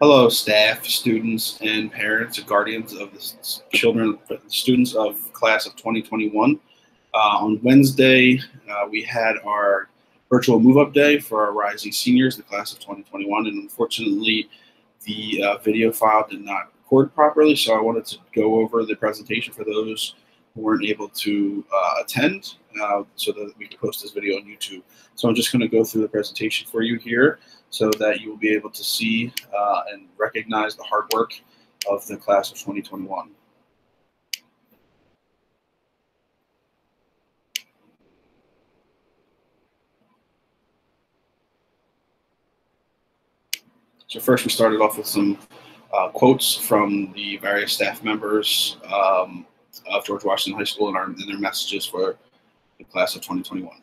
Hello, staff, students, and parents and guardians of the children, students of class of 2021. Uh, on Wednesday, uh, we had our virtual move-up day for our rising seniors, the class of 2021, and unfortunately, the uh, video file did not record properly. So I wanted to go over the presentation for those who weren't able to uh, attend, uh, so that we can post this video on YouTube. So I'm just going to go through the presentation for you here so that you will be able to see uh, and recognize the hard work of the class of 2021. So first we started off with some uh, quotes from the various staff members um, of George Washington High School and, our, and their messages for the class of 2021.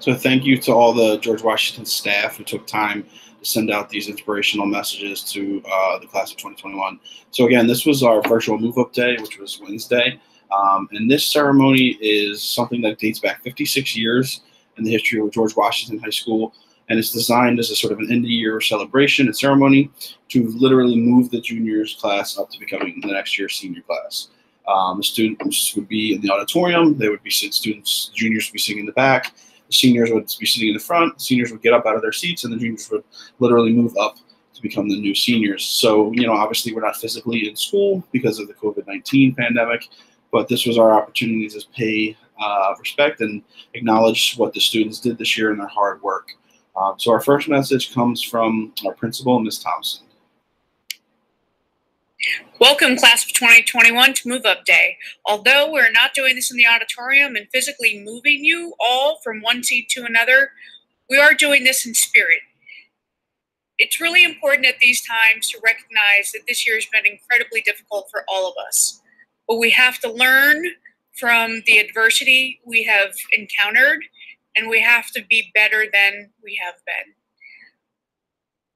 So thank you to all the George Washington staff who took time to send out these inspirational messages to uh, the class of 2021. So again, this was our virtual move-up day, which was Wednesday. Um, and this ceremony is something that dates back 56 years in the history of George Washington High School. And it's designed as a sort of an end of year celebration and ceremony to literally move the juniors class up to becoming the next year's senior class. Um, the students would be in the auditorium. They would be students, juniors would be sitting in the back, the seniors would be sitting in the front, seniors would get up out of their seats, and the juniors would literally move up to become the new seniors. So, you know, obviously we're not physically in school because of the COVID 19 pandemic, but this was our opportunity to pay uh, respect and acknowledge what the students did this year and their hard work. Um, so, our first message comes from our principal, Ms. Thompson. Welcome, class of 2021, to Move Up Day. Although we're not doing this in the auditorium and physically moving you all from one seat to another, we are doing this in spirit. It's really important at these times to recognize that this year has been incredibly difficult for all of us. But we have to learn from the adversity we have encountered, and we have to be better than we have been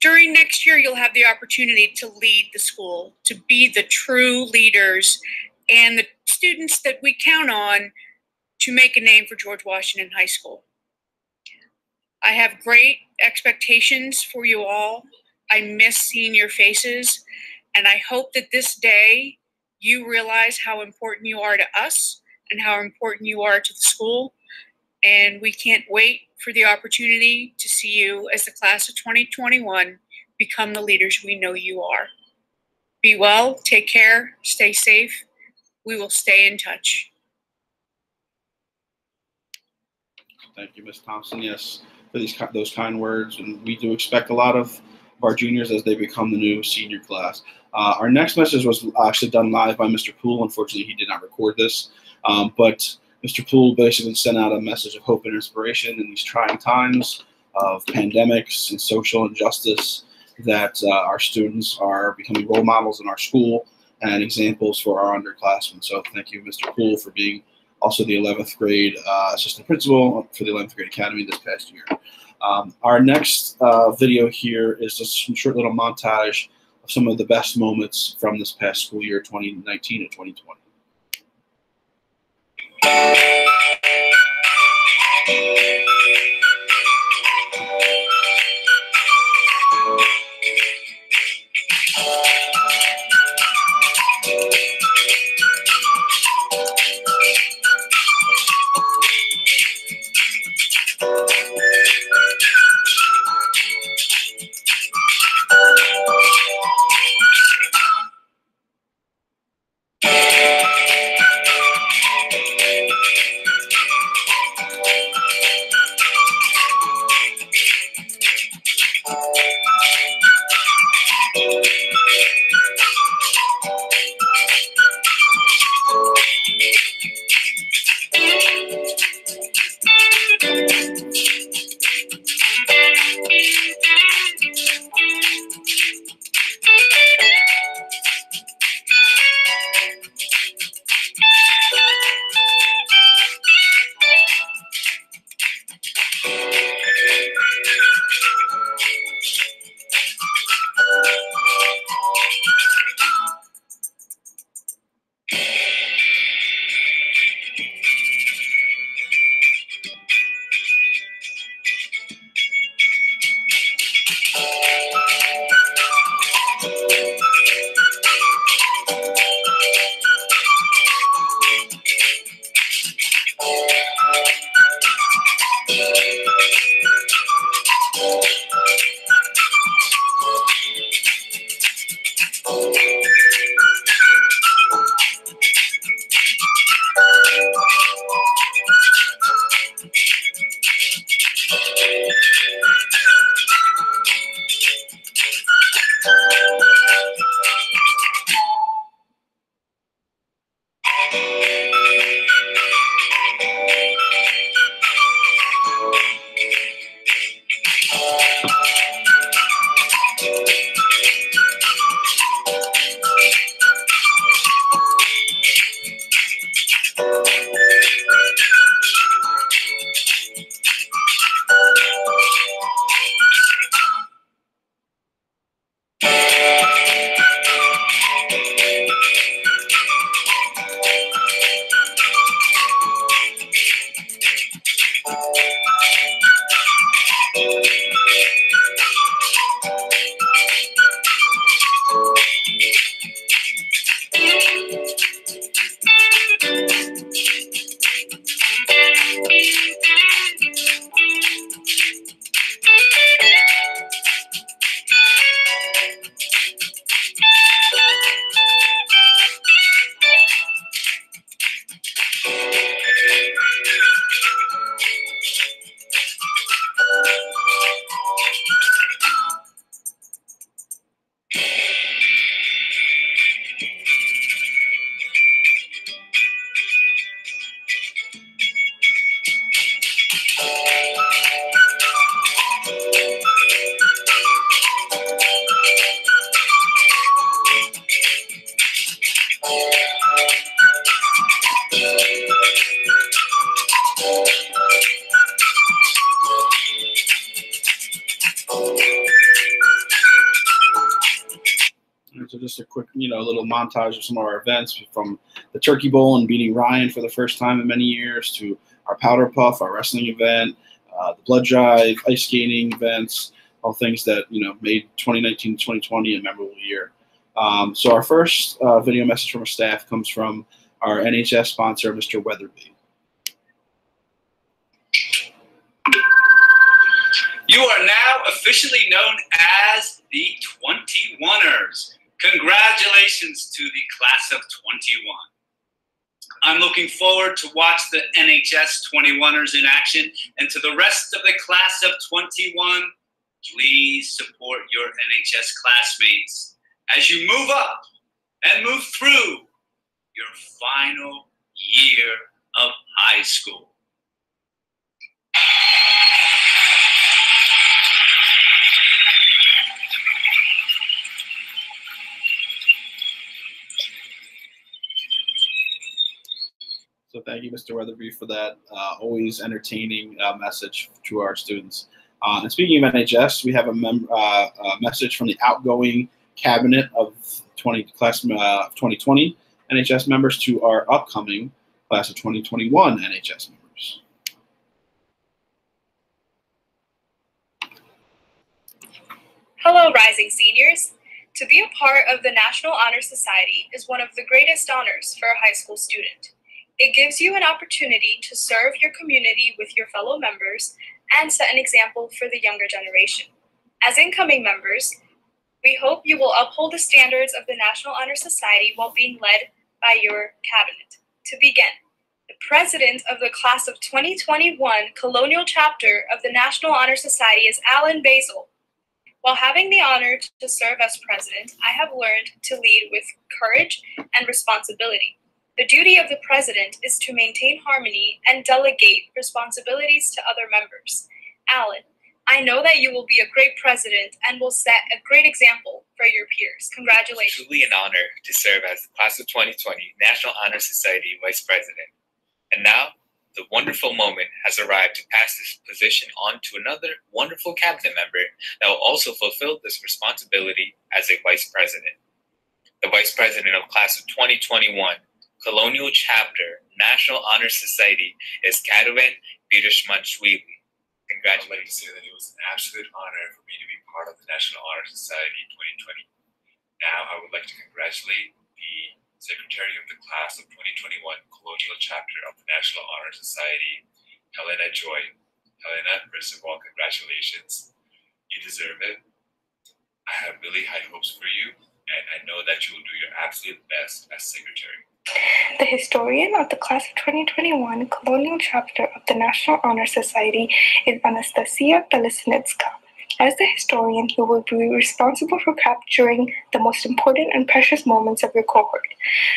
during next year, you'll have the opportunity to lead the school, to be the true leaders and the students that we count on to make a name for George Washington High School. I have great expectations for you all. I miss seeing your faces, and I hope that this day you realize how important you are to us and how important you are to the school. And we can't wait for the opportunity to see you as the class of 2021 become the leaders we know you are. Be well, take care, stay safe. We will stay in touch. Thank you, Ms. Thompson. Yes, for these those kind words, and we do expect a lot of our juniors as they become the new senior class. Uh, our next message was actually done live by Mr. Poole. Unfortunately, he did not record this, um, but Mr. Poole basically sent out a message of hope and inspiration in these trying times of pandemics and social injustice that uh, our students are becoming role models in our school and examples for our underclassmen. So thank you, Mr. Poole, for being also the 11th grade uh, assistant principal for the 11th grade academy this past year. Um, our next uh, video here is just a short little montage of some of the best moments from this past school year, 2019 and 2020. Just montage of some of our events from the Turkey Bowl and beating Ryan for the first time in many years to our Powder Puff, our wrestling event, uh, the Blood Drive, ice skating events, all things that, you know, made 2019 2020 a memorable year. Um, so our first uh, video message from our staff comes from our NHS sponsor, Mr. Weatherby. You are now officially known as the 21ers. Congratulations to the class of 21. I'm looking forward to watch the NHS 21ers in action and to the rest of the class of 21. Please support your NHS classmates as you move up and move through your final year of high school. So thank you, Mr. Weatherby, for that uh, always entertaining uh, message to our students. Uh, and speaking of NHS, we have a, mem- uh, a, message from the outgoing cabinet of 20 class uh, 2020 NHS members to our upcoming class of 2021 NHS members. Hello, rising seniors. To be a part of the National Honor Society is one of the greatest honors for a high school student. It gives you an opportunity to serve your community with your fellow members and set an example for the younger generation. As incoming members, we hope you will uphold the standards of the National Honor Society while being led by your cabinet. To begin, the president of the class of 2021 Colonial Chapter of the National Honor Society is Alan Basil. While having the honor to serve as president, I have learned to lead with courage and responsibility. The duty of the president is to maintain harmony and delegate responsibilities to other members. Alan, I know that you will be a great president and will set a great example for your peers. Congratulations. It's truly an honor to serve as the Class of 2020 National Honor Society Vice President. And now, the wonderful moment has arrived to pass this position on to another wonderful cabinet member that will also fulfill this responsibility as a Vice President. The Vice President of Class of 2021 Colonial Chapter, National Honor Society is Karuven Birishmanchwili. Congratulations. say that it was an absolute honor for me to be part of the National Honor Society 2020. Now, I would like to congratulate the Secretary of the Class of 2021 Colonial Chapter of the National Honor Society, Helena Joy. Helena, first of all, congratulations. You deserve it. I have really high hopes for you, and I know that you will do your absolute best as Secretary. The historian of the class of 2021 Colonial Chapter of the National Honor Society is Anastasia Belisnitska. As the historian, you will be responsible for capturing the most important and precious moments of your cohort.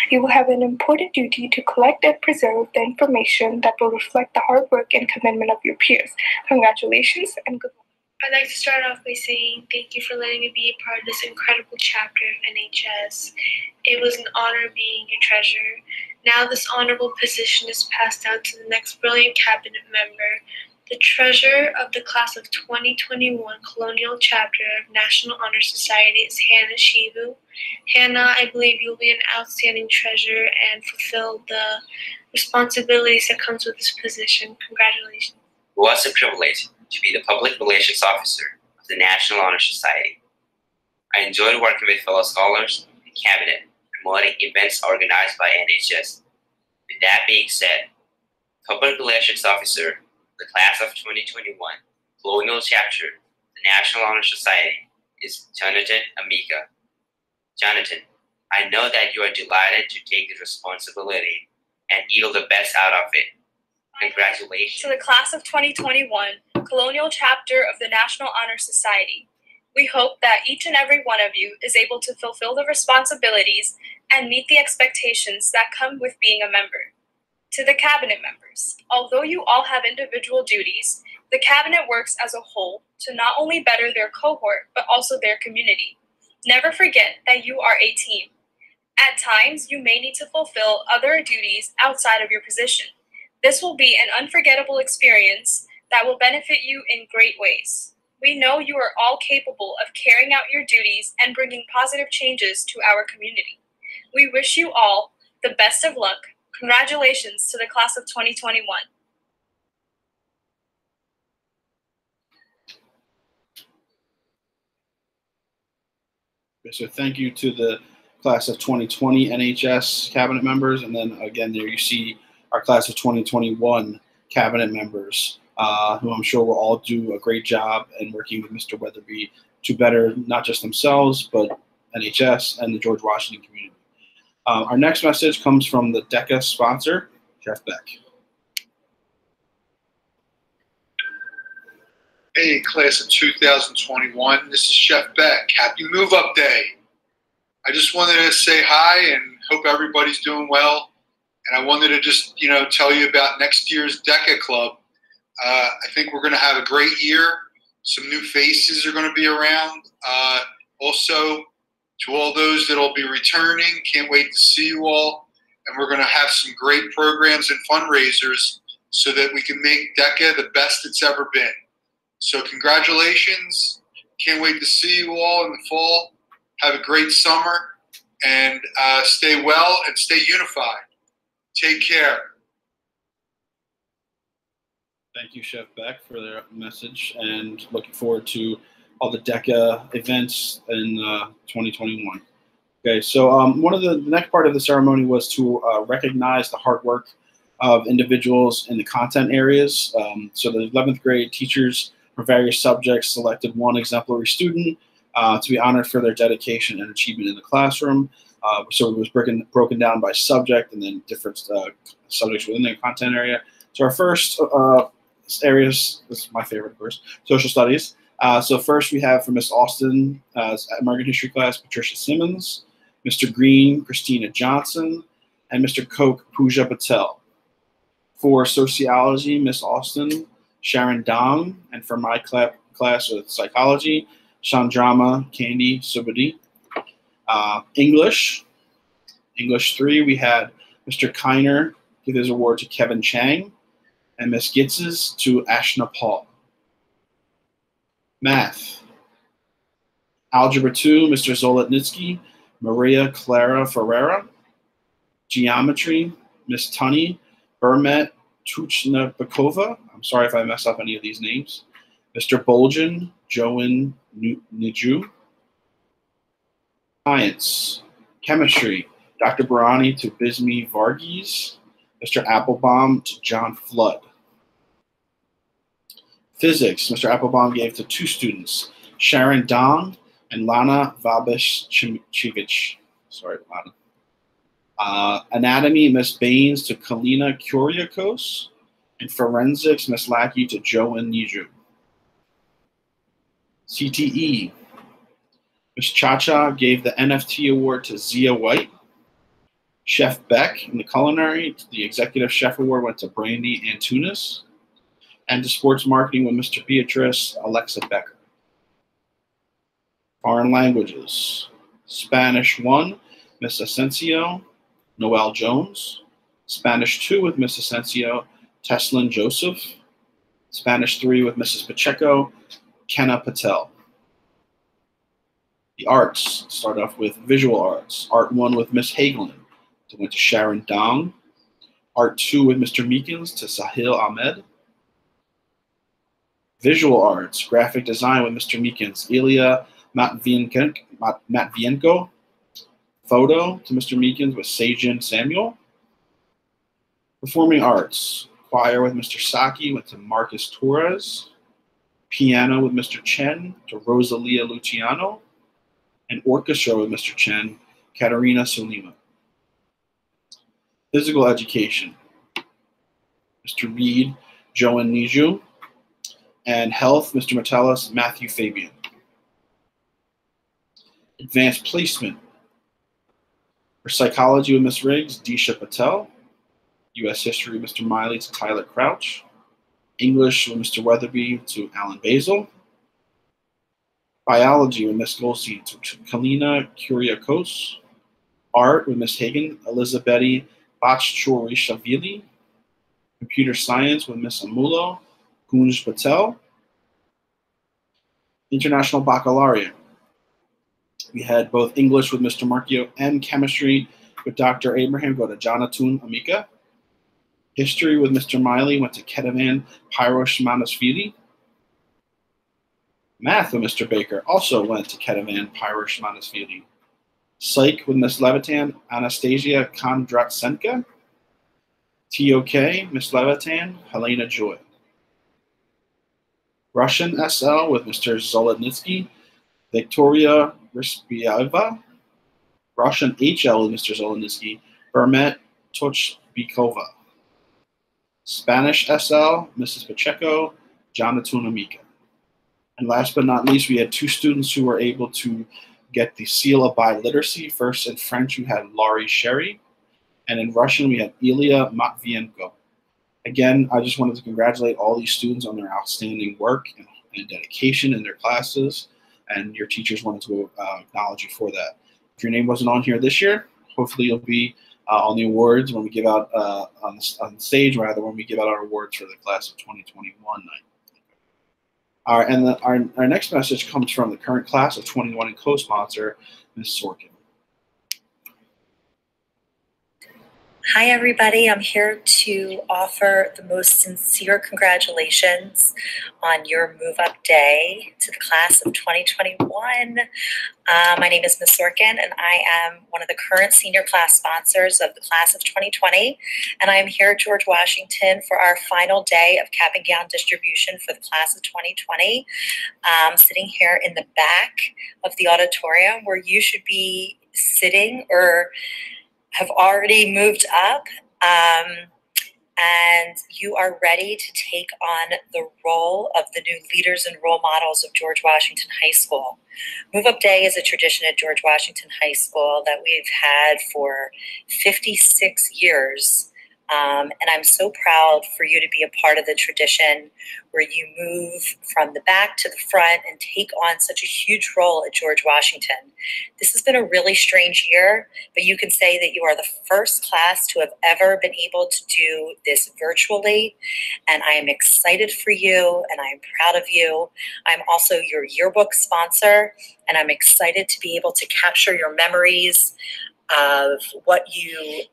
You will have an important duty to collect and preserve the information that will reflect the hard work and commitment of your peers. Congratulations and good luck. I'd like to start off by saying thank you for letting me be a part of this incredible chapter of NHS. It was an honor being your treasurer. Now, this honorable position is passed out to the next brilliant cabinet member, the treasurer of the class of 2021 Colonial Chapter of National Honor Society is Hannah Shivu. Hannah, I believe you'll be an outstanding treasurer and fulfill the responsibilities that comes with this position. Congratulations. What's a privilege to be the public relations officer of the National Honor Society. I enjoyed working with fellow scholars and cabinet, promoting events organized by NHS. With that being said, public relations officer, the class of 2021, colonial chapter, the National Honor Society, is Jonathan Amica. Jonathan, I know that you are delighted to take the responsibility and yield the best out of it. Congratulations. To the class of 2021, Colonial Chapter of the National Honor Society. We hope that each and every one of you is able to fulfill the responsibilities and meet the expectations that come with being a member. To the Cabinet members, although you all have individual duties, the Cabinet works as a whole to not only better their cohort, but also their community. Never forget that you are a team. At times, you may need to fulfill other duties outside of your position. This will be an unforgettable experience that will benefit you in great ways. We know you are all capable of carrying out your duties and bringing positive changes to our community. We wish you all the best of luck. Congratulations to the class of 2021. So thank you to the class of 2020 NHS cabinet members, and then again there you see our class of 2021 cabinet members, uh, who I'm sure will all do a great job in working with Mr. Weatherby to better not just themselves but NHS and the George Washington community. Uh, our next message comes from the DECA sponsor, Chef Beck. Hey, class of 2021. This is Chef Beck. Happy Move Up Day. I just wanted to say hi and hope everybody's doing well. And I wanted to just, you know, tell you about next year's DECA Club. Uh, I think we're going to have a great year. Some new faces are going to be around. Uh, also, to all those that will be returning, can't wait to see you all. And we're going to have some great programs and fundraisers so that we can make DECA the best it's ever been. So congratulations. Can't wait to see you all in the fall. Have a great summer and uh, stay well and stay unified. Take care. Thank you, Chef Beck, for their message and looking forward to all the DECA events in uh, 2021. Okay, so um, one of the, the, next part of the ceremony was to uh, recognize the hard work of individuals in the content areas. Um, so the 11th grade teachers for various subjects selected one exemplary student uh, to be honored for their dedication and achievement in the classroom. Uh, so it was broken, broken down by subject and then different uh, subjects within the content area. So our first uh, areas, this is my favorite, of course, social studies. Uh, so first we have from Miss Austin, uh, American History class, Patricia Simmons, Mr. Green, Christina Johnson, and Mr. Koch, Pooja Patel. For sociology, Miss Austin, Sharon Dong, and for my class with psychology, Chandrama Candy Subadi. Uh, English, English 3, we had Mr. Kiner give his award to Kevin Chang, Miss Gitzes to Ashna Paul. Math, Algebra 2, Mr. Zolotnitsky, Maria Clara Ferreira. Geometry, Miss Tunny, Burmet Tuchnabakova, I'm sorry if I mess up any of these names. Mr. Boljan, Joan Niju. Science, Chemistry, Dr. Barani to Bismi Varghese. Mr. Applebaum to John Flood. Physics, Mr. Applebaum gave to two students, Sharon Dong and Lana Vabish Sorry, Lana. Uh, anatomy, Miss Baines to Kalina Kuriakos and forensics, Miss Lackey to Joan Niju. CTE, Miss Chacha gave the NFT award to Zia White. Chef Beck in the culinary, the executive chef award went to Brandy Antunes. And to sports marketing with Mr. Beatrice Alexa Becker. Foreign languages, Spanish 1, Miss Asensio, Noel Jones. Spanish 2 with Miss Asensio, Teslin Joseph. Spanish 3 with Mrs. Pacheco, Kenna Patel. The arts start off with visual arts. Art 1 with Miss Hagelin to went to Sharon Dong. Art 2 with Mr. Meekins to Sahil Ahmed. Visual arts, graphic design with Mr. Meekins, Ilya Matvienko. Photo to Mr. Meekins with Sajin Samuel. Performing arts, Choir with Mr. Saki went to Marcus Torres. Piano with Mr. Chen to Rosalia Luciano. And orchestra with Mr. Chen, Katerina Solima. Physical education, Mr. Reed, Joan Niju. And health, Mr. Metellus, Matthew Fabian. Advanced placement, for psychology with Ms. Riggs, Disha Patel. U.S. History, Mr. Miley to Tyler Crouch. English with Mr. Weatherby to Alan Basil. Biology with Ms. Golsey to Kalina Kuriakos. Art with Miss Hagen, Elizabeth Bachchorishavili. Computer Science with Miss Amulo, Kunj Patel. International Baccalaureate. We had both English with Mr. Markio and chemistry with Dr. Abraham go to Jonathan Amika. History with Mr. Miley went to Ketavan Pyrosh Manasvili. Math with Mr. Baker also went to Ketavan Pyrosh Manasvili. Psych with Miss Levitan, Anastasia Kondratsenka. TOK, Miss Levitan, Helena Joy. Russian SL with Mr. Zolotnitsky, Victoria Rispieva. Russian HL with Mr. Zolotnitsky, Bermet Tochbikova. Spanish SL, Mrs. Pacheco, Jonathan Amika. And last but not least, we had two students who were able to get the seal of biliteracy. First in French, we had Laurie Sherry, and in Russian, we had Ilya Matvienko. Again, I just wanted to congratulate all these students on their outstanding work and, and dedication in their classes, and your teachers wanted to uh, acknowledge you for that. If your name wasn't on here this year, hopefully you'll be uh, on the awards when we give out uh, on, the, on stage, rather when we give out our awards for the class of 2021 night. Our, and the, our, our next message comes from the current class of 21 and co-sponsor, Ms. Sorkin. Hi, everybody. I'm here to offer the most sincere congratulations on your move up day to the class of 2021. Uh, my name is Ms. Sorkin, and I am one of the current senior class sponsors of the class of 2020. And I am here at George Washington for our final day of cap and gown distribution for the class of 2020. Um, sitting here in the back of the auditorium where you should be sitting or have already moved up um, and you are ready to take on the role of the new leaders and role models of George Washington High School. Move Up Day is a tradition at George Washington High School that we've had for 56 years. Um, and I'm so proud for you to be a part of the tradition where you move from the back to the front and take on such a huge role at George Washington. This has been a really strange year, but you can say that you are the first class to have ever been able to do this virtually. And I am excited for you and I am proud of you. I'm also your yearbook sponsor, and I'm excited to be able to capture your memories of what you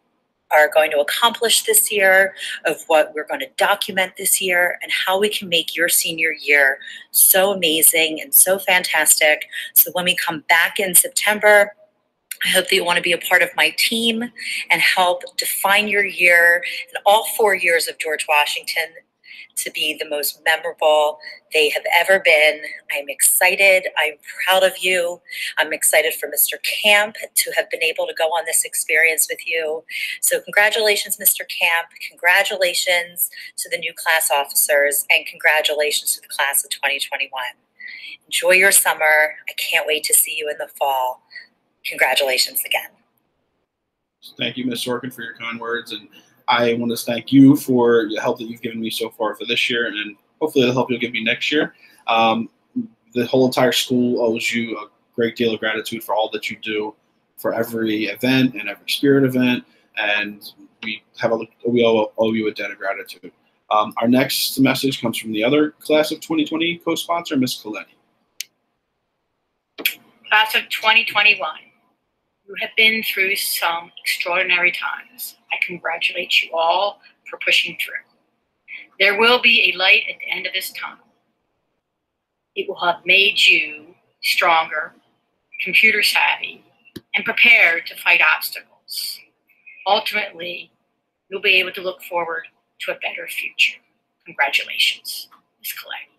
are going to accomplish this year, of what we're going to document this year, and how we can make your senior year so amazing and so fantastic. So when we come back in September, I hope that you want to be a part of my team and help define your year and all four years of George Washington to be the most memorable they have ever been. I'm excited. I'm proud of you. I'm excited for Mr. Camp to have been able to go on this experience with you. So, congratulations, Mr. Camp. Congratulations to the new class officers, and congratulations to the class of 2021. Enjoy your summer. I can't wait to see you in the fall. Congratulations again. Thank you, Ms. Sorkin, for your kind words. And I want to thank you for the help that you've given me so far for this year, and hopefully the help you'll give me next year. Um, the whole entire school owes you a great deal of gratitude for all that you do for every event and every spirit event, and we have a we owe, owe you a debt of gratitude. Um, our next message comes from the other class of 2020 co-sponsor, Miss Coletti. Class of 2021, you have been through some extraordinary times. I congratulate you all for pushing through. There will be a light at the end of this tunnel. It will have made you stronger, computer savvy, and prepared to fight obstacles. Ultimately, you'll be able to look forward to a better future. Congratulations, Ms. Coletti.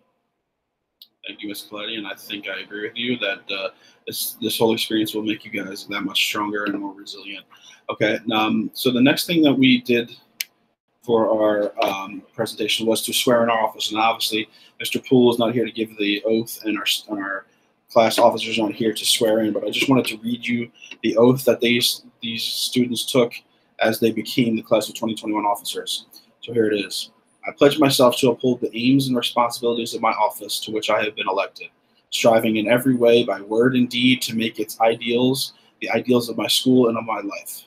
Thank you, Ms. Coletti, and I think I agree with you that uh, this this whole experience will make you guys that much stronger and more resilient. Okay, um, so the next thing that we did for our um, presentation was to swear in our office, and obviously Mr. Poole is not here to give the oath, and our and our class officers aren't here to swear in. But I just wanted to read you the oath that these these students took as they became the class of 2021 officers. So here it is. I pledge myself to uphold the aims and responsibilities of my office to which I have been elected, striving in every way by word and deed to make its ideals the ideals of my school and of my life.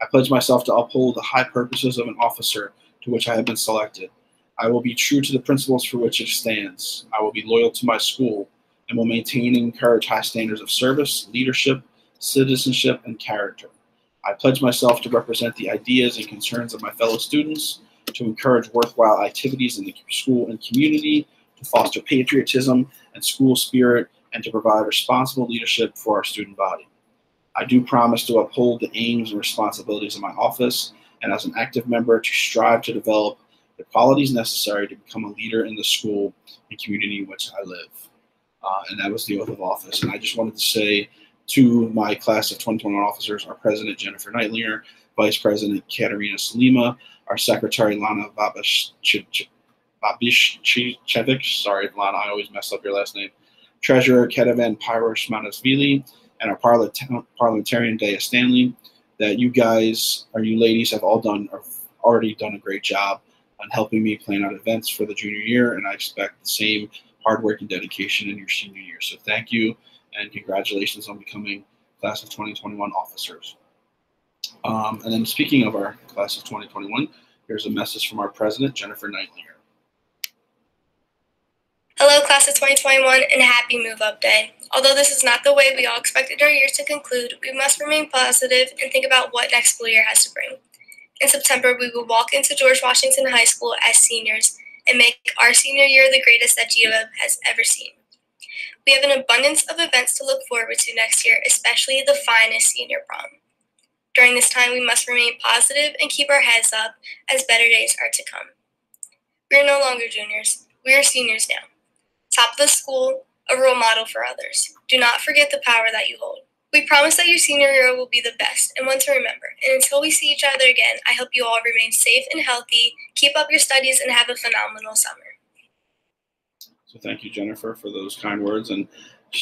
I pledge myself to uphold the high purposes of an officer to which I have been selected. I will be true to the principles for which it stands. I will be loyal to my school and will maintain and encourage high standards of service, leadership, citizenship, and character. I pledge myself to represent the ideas and concerns of my fellow students, to encourage worthwhile activities in the school and community, to foster patriotism and school spirit, and to provide responsible leadership for our student body. I do promise to uphold the aims and responsibilities of my office, and as an active member, to strive to develop the qualities necessary to become a leader in the school and community in which I live. Uh, and that was the oath of office. And I just wanted to say to my class of 2021 officers, our president, Jennifer Neitlinger, vice president, Katerina Salima, our secretary, Lana Babishchevich, sorry, Lana, I always mess up your last name, treasurer, Ketevan Pyros Manasvili, and our parliamentarian, Dea Stanley, that you guys, or you ladies, have all done, or already done a great job on helping me plan out events for the junior year, and I expect the same hard work and dedication in your senior year. So thank you, and congratulations on becoming class of 2021 officers. Um, and then speaking of our class of 2021, here's a message from our president, Jennifer Neitlinger. Hello, class of 2021, and happy move up day. Although this is not the way we all expected our years to conclude, we must remain positive and think about what next school year has to bring. In September, we will walk into George Washington High School as seniors and make our senior year the greatest that GWeb has ever seen. We have an abundance of events to look forward to next year, especially the finest senior prom. During this time, we must remain positive and keep our heads up as better days are to come. We are no longer juniors, we are seniors now. Top of the school, a role model for others. Do not forget the power that you hold. We promise that your senior year will be the best and one to remember. And until we see each other again, I hope you all remain safe and healthy, keep up your studies, and have a phenomenal summer. So thank you, Jennifer, for those kind words. And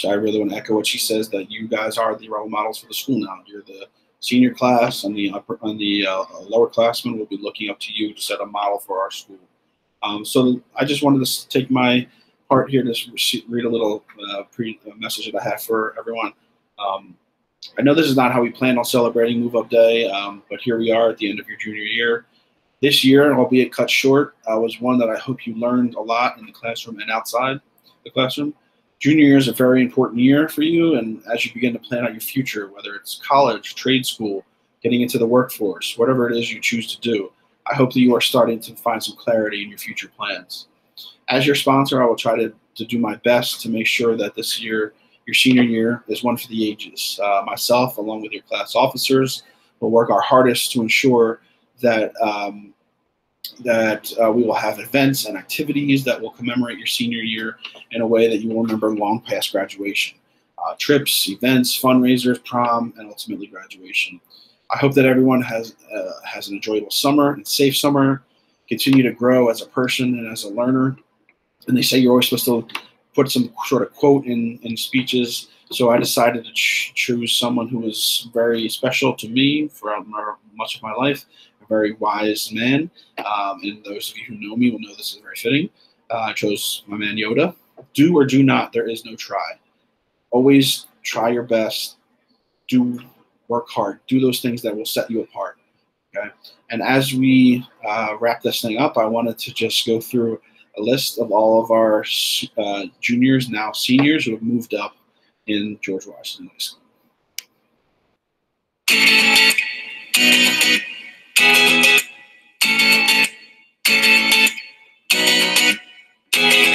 I really want to echo what she says that you guys are the role models for the school now. You're the senior class, and the upper and the uh, lower classmen will be looking up to you to set a model for our school. Um, so I just wanted to take my part here to read a little uh, pre message that I have for everyone. Um, I know this is not how we planned on celebrating Move Up Day, um, but here we are at the end of your junior year. This year, albeit cut short, uh, was one that I hope you learned a lot in the classroom and outside the classroom. Junior year is a very important year for you, and as you begin to plan out your future, whether it's college, trade school, getting into the workforce, whatever it is you choose to do, I hope that you are starting to find some clarity in your future plans. As your sponsor, I will try to, to do my best to make sure that this year your senior year is one for the ages. Uh, myself, along with your class officers, will work our hardest to ensure that um, that uh, we will have events and activities that will commemorate your senior year in a way that you will remember long past graduation. Uh, trips, events, fundraisers, prom, and ultimately graduation. I hope that everyone has uh, has an enjoyable summer and safe summer. Continue to grow as a person and as a learner. And they say you're always supposed to put some sort of quote in, in speeches. So I decided to ch- choose someone who was very special to me for much of my life, very wise man. Um, and those of you who know me will know this is very fitting. Uh, I chose my man Yoda. Do or do not, there is no try. Always try your best. Do work hard. Do those things that will set you apart. Okay. And as we uh, wrap this thing up, I wanted to just go through a list of all of our uh, juniors, now seniors, who have moved up in George Washington High School. Thank you.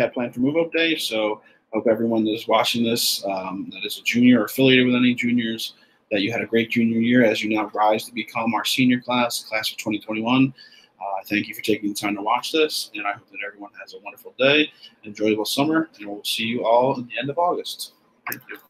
Had planned for Move Up Day. So hope everyone that is watching this, um, that is a junior or affiliated with any juniors, that you had a great junior year as you now rise to become our senior class, class of 2021. Uh, thank you for taking the time to watch this, and I hope that everyone has a wonderful day, enjoyable summer, and we'll see you all at the end of August. Thank you.